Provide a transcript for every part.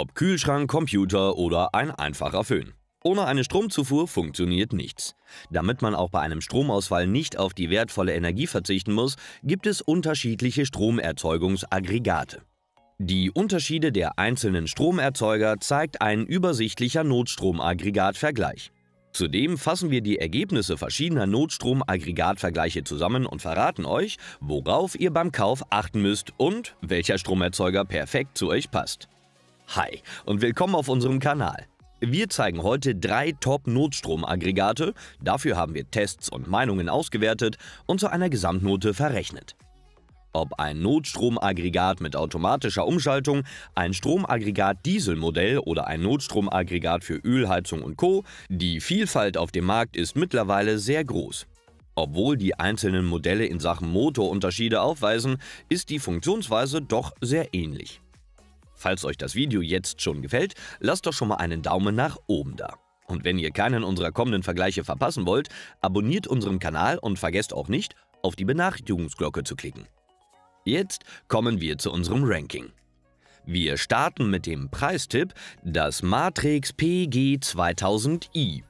Ob Kühlschrank, Computer oder ein einfacher Föhn. Ohne eine Stromzufuhr funktioniert nichts. Damit man auch bei einem Stromausfall nicht auf die wertvolle Energie verzichten muss, gibt es unterschiedliche Stromerzeugungsaggregate. Die Unterschiede der einzelnen Stromerzeuger zeigt ein übersichtlicher Notstromaggregatvergleich. Zudem fassen wir die Ergebnisse verschiedener Notstromaggregatvergleiche zusammen und verraten euch, worauf ihr beim Kauf achten müsst und welcher Stromerzeuger perfekt zu euch passt. Hi und willkommen auf unserem Kanal. Wir zeigen heute drei Top-Notstromaggregate, dafür haben wir Tests und Meinungen ausgewertet und zu einer Gesamtnote verrechnet. Ob ein Notstromaggregat mit automatischer Umschaltung, ein Stromaggregat Dieselmodell oder ein Notstromaggregat für Ölheizung und Co., die Vielfalt auf dem Markt ist mittlerweile sehr groß. Obwohl die einzelnen Modelle in Sachen Motorunterschiede aufweisen, ist die Funktionsweise doch sehr ähnlich. Falls euch das Video jetzt schon gefällt, lasst doch schon mal einen Daumen nach oben da. Und wenn ihr keinen unserer kommenden Vergleiche verpassen wollt, abonniert unseren Kanal und vergesst auch nicht, auf die Benachrichtigungsglocke zu klicken. Jetzt kommen wir zu unserem Ranking. Wir starten mit dem Preistipp, das Matrix PG 2000i.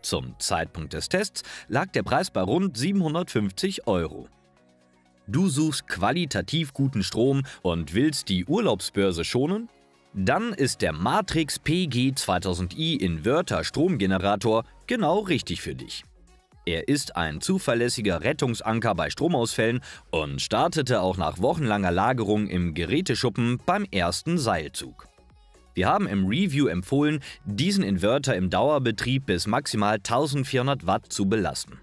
Zum Zeitpunkt des Tests lag der Preis bei rund 750 Euro. Du suchst qualitativ guten Strom und willst die Urlaubsbörse schonen? Dann ist der Matrix PG 2000i Inverter Stromgenerator genau richtig für dich. Er ist ein zuverlässiger Rettungsanker bei Stromausfällen und startete auch nach wochenlanger Lagerung im Geräteschuppen beim ersten Seilzug. Wir haben im Review empfohlen, diesen Inverter im Dauerbetrieb bis maximal 1400 Watt zu belasten.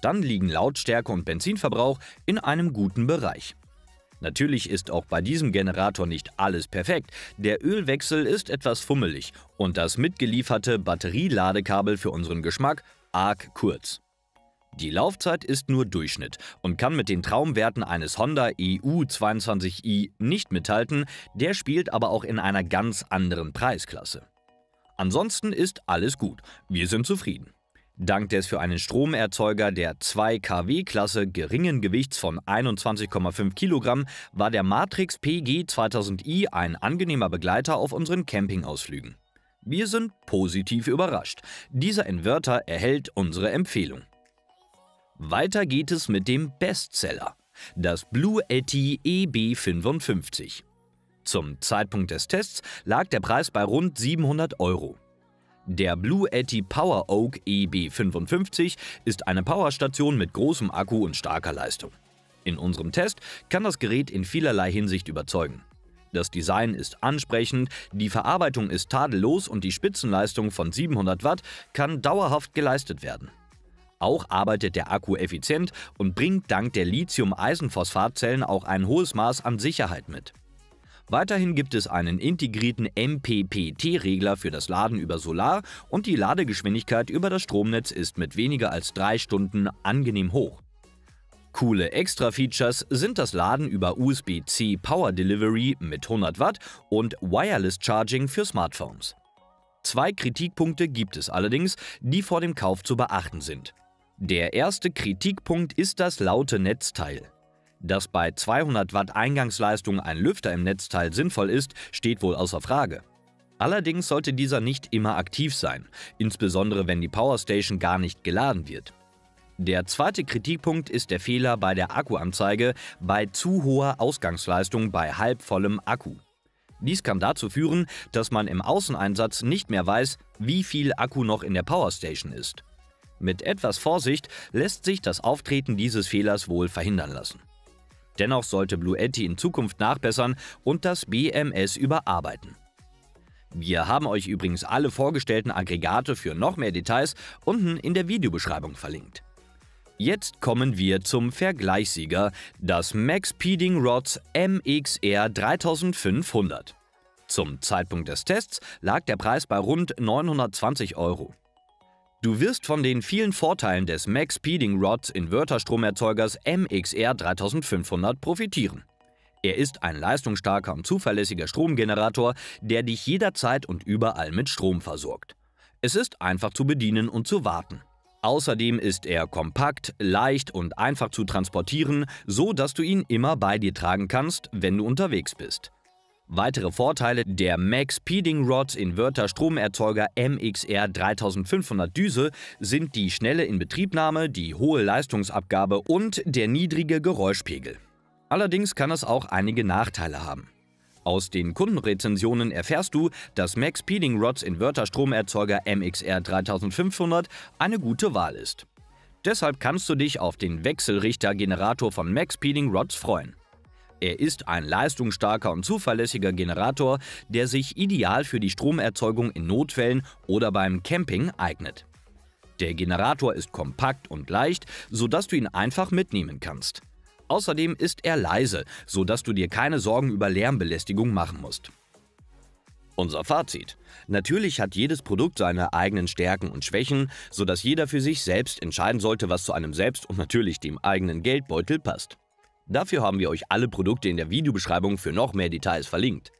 Dann liegen Lautstärke und Benzinverbrauch in einem guten Bereich. Natürlich ist auch bei diesem Generator nicht alles perfekt. Der Ölwechsel ist etwas fummelig und das mitgelieferte Batterieladekabel für unseren Geschmack arg kurz. Die Laufzeit ist nur Durchschnitt und kann mit den Traumwerten eines Honda EU22i nicht mithalten, der spielt aber auch in einer ganz anderen Preisklasse. Ansonsten ist alles gut, wir sind zufrieden. Dank des für einen Stromerzeuger der 2 kW-Klasse geringen Gewichts von 21,5 Kilogramm war der Matrix PG 2000i ein angenehmer Begleiter auf unseren Campingausflügen. Wir sind positiv überrascht. Dieser Inverter erhält unsere Empfehlung. Weiter geht es mit dem Bestseller, das Blue Yeti EB55. Zum Zeitpunkt des Tests lag der Preis bei rund 700 Euro. Der Blue Yeti Power Oak EB55 ist eine Powerstation mit großem Akku und starker Leistung. In unserem Test kann das Gerät in vielerlei Hinsicht überzeugen. Das Design ist ansprechend, die Verarbeitung ist tadellos und die Spitzenleistung von 700 Watt kann dauerhaft geleistet werden. Auch arbeitet der Akku effizient und bringt dank der Lithium-Eisenphosphatzellen auch ein hohes Maß an Sicherheit mit. Weiterhin gibt es einen integrierten MPPT-Regler für das Laden über Solar und die Ladegeschwindigkeit über das Stromnetz ist mit weniger als drei Stunden angenehm hoch. Coole Extra-Features sind das Laden über USB-C Power Delivery mit 100 Watt und Wireless Charging für Smartphones. Zwei Kritikpunkte gibt es allerdings, die vor dem Kauf zu beachten sind. Der erste Kritikpunkt ist das laute Netzteil. Dass bei 200 Watt Eingangsleistung ein Lüfter im Netzteil sinnvoll ist, steht wohl außer Frage. Allerdings sollte dieser nicht immer aktiv sein, insbesondere wenn die Powerstation gar nicht geladen wird. Der zweite Kritikpunkt ist der Fehler bei der Akkuanzeige bei zu hoher Ausgangsleistung bei halbvollem Akku. Dies kann dazu führen, dass man im Außeneinsatz nicht mehr weiß, wie viel Akku noch in der Powerstation ist. Mit etwas Vorsicht lässt sich das Auftreten dieses Fehlers wohl verhindern lassen. Dennoch sollte Bluetti in Zukunft nachbessern und das BMS überarbeiten. Wir haben euch übrigens alle vorgestellten Aggregate für noch mehr Details unten in der Videobeschreibung verlinkt. Jetzt kommen wir zum Vergleichssieger, das Max Peeding Rods MXR 3500. Zum Zeitpunkt des Tests lag der Preis bei rund 920 Euro. Du wirst von den vielen Vorteilen des Max Speeding Rods Inverterstromerzeugers MXR 3500 profitieren. Er ist ein leistungsstarker und zuverlässiger Stromgenerator, der dich jederzeit und überall mit Strom versorgt. Es ist einfach zu bedienen und zu warten. Außerdem ist er kompakt, leicht und einfach zu transportieren, so dass du ihn immer bei dir tragen kannst, wenn du unterwegs bist. Weitere Vorteile der Max Peeding Rods Inverter Stromerzeuger MXR 3500 Düse sind die schnelle Inbetriebnahme, die hohe Leistungsabgabe und der niedrige Geräuschpegel. Allerdings kann es auch einige Nachteile haben. Aus den Kundenrezensionen erfährst du, dass Max Peeling Rods Inverter Stromerzeuger MXR 3500 eine gute Wahl ist. Deshalb kannst du dich auf den Wechselrichter-Generator von Max Peeling Rods freuen. Er ist ein leistungsstarker und zuverlässiger Generator, der sich ideal für die Stromerzeugung in Notfällen oder beim Camping eignet. Der Generator ist kompakt und leicht, sodass du ihn einfach mitnehmen kannst. Außerdem ist er leise, sodass du dir keine Sorgen über Lärmbelästigung machen musst. Unser Fazit. Natürlich hat jedes Produkt seine eigenen Stärken und Schwächen, sodass jeder für sich selbst entscheiden sollte, was zu einem selbst und natürlich dem eigenen Geldbeutel passt. Dafür haben wir euch alle Produkte in der Videobeschreibung für noch mehr Details verlinkt.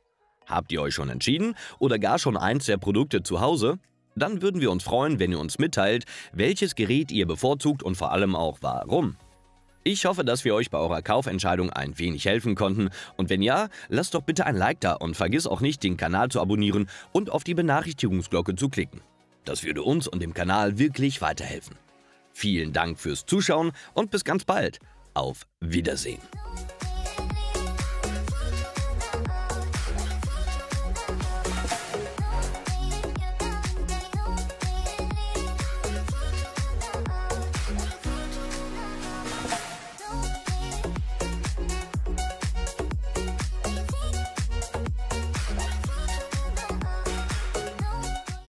Habt ihr euch schon entschieden oder gar schon eins der Produkte zu Hause? Dann würden wir uns freuen, wenn ihr uns mitteilt, welches Gerät ihr bevorzugt und vor allem auch warum. Ich hoffe, dass wir euch bei eurer Kaufentscheidung ein wenig helfen konnten und wenn ja, lasst doch bitte ein Like da und vergiss auch nicht, den Kanal zu abonnieren und auf die Benachrichtigungsglocke zu klicken. Das würde uns und dem Kanal wirklich weiterhelfen. Vielen Dank fürs Zuschauen und bis ganz bald. Auf Wiedersehen.